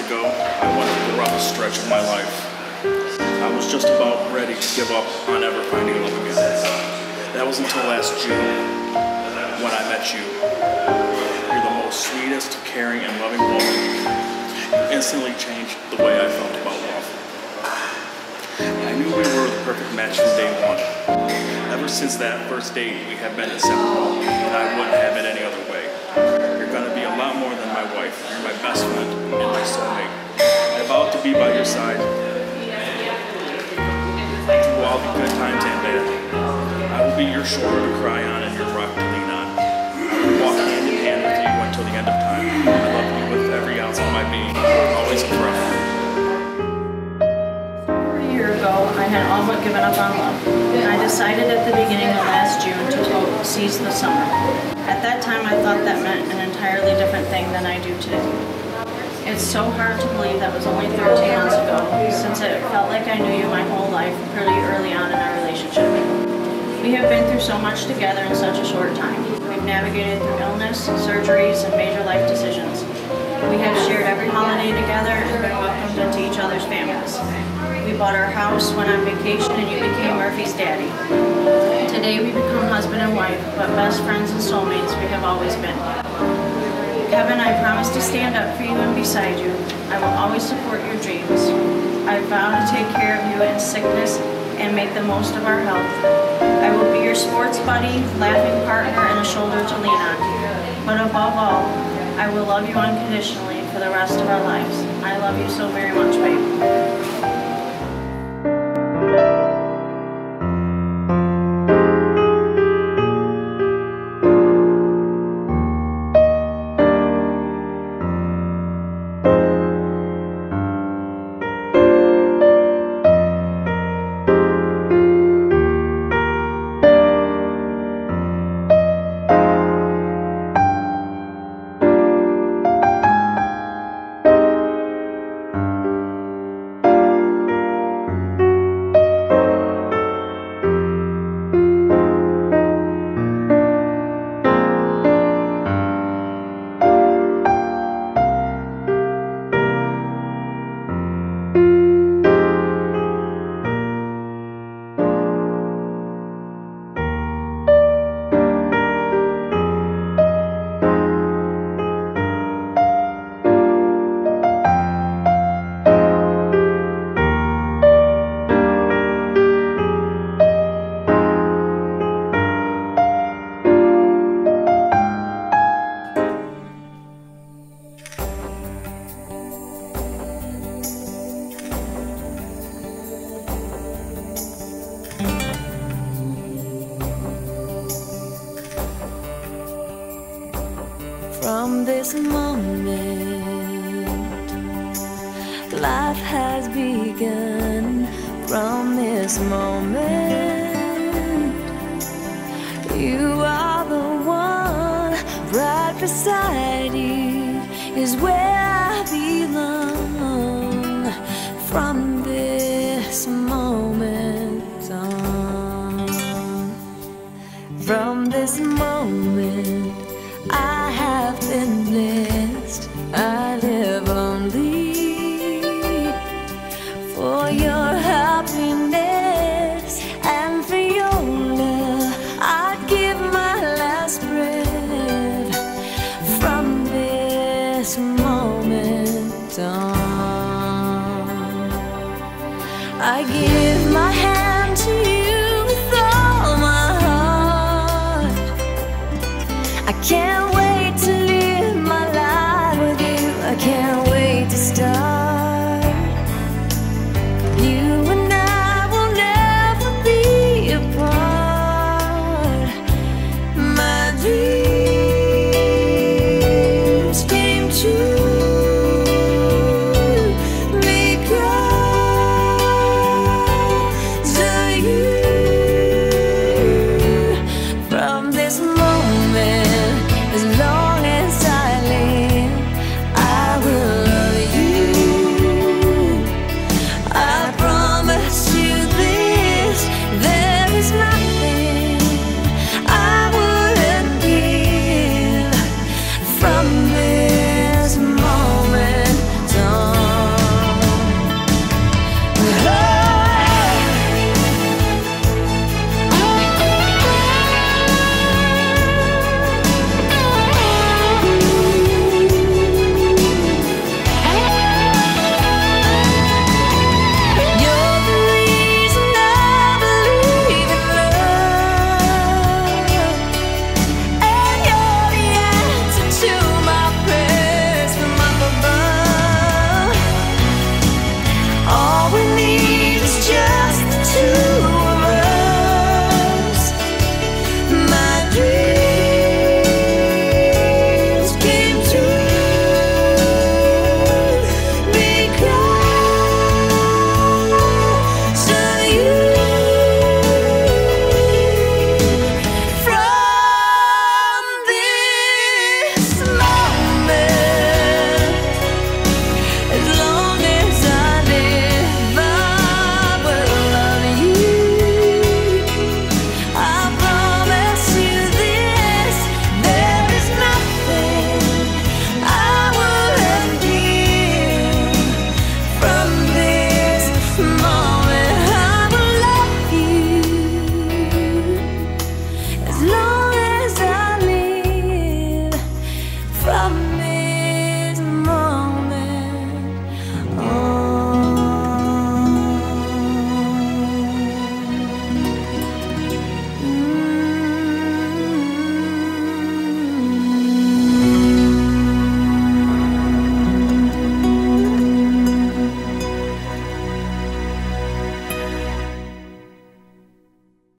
ago, I went through the roughest stretch of my life. I was just about ready to give up on ever finding love again. That was until last June when I met you. You're the most sweetest, caring, and loving woman. You instantly changed the way I felt about love. I knew we were the perfect match from day one. Ever since that first date, we have been inseparable, and I wouldn't have it any other way. You're gonna be a lot more than my wife. You're my best friend and my soulmate. I vow to be by your side through all the good times and bad. I will be your shoulder to cry on and your rock to lean on. I will walk hand in hand with you until the end of time. I love you with every ounce of my being, always forever. Over a year ago, I had all but given up on love. I decided at the beginning of last June to quote, seize the summer. At that time, I thought that meant an entirely different thing than I do today. It's so hard to believe that was only 13 months ago, since it felt like I knew you my whole life pretty early on in our relationship. We have been through so much together in such a short time. We've navigated through illness, surgeries, and major holiday together and been welcomed into each other's families. We bought our house, went on vacation, and you became Murphy's daddy. Today we become husband and wife, but best friends and soulmates we have always been. Kevin, I promise to stand up for you and beside you. I will always support your dreams. I vow to take care of you in sickness and make the most of our health. I will be your sports buddy, laughing partner, and a shoulder to lean on. But above all, I will love you unconditionally for the rest of our lives. I love you so very much, babe. From this moment, life has begun. From this moment, you are the one right beside you, is where I belong. I give my hand to you with all my heart. I can't wait to live my life with you. I can't wait to start.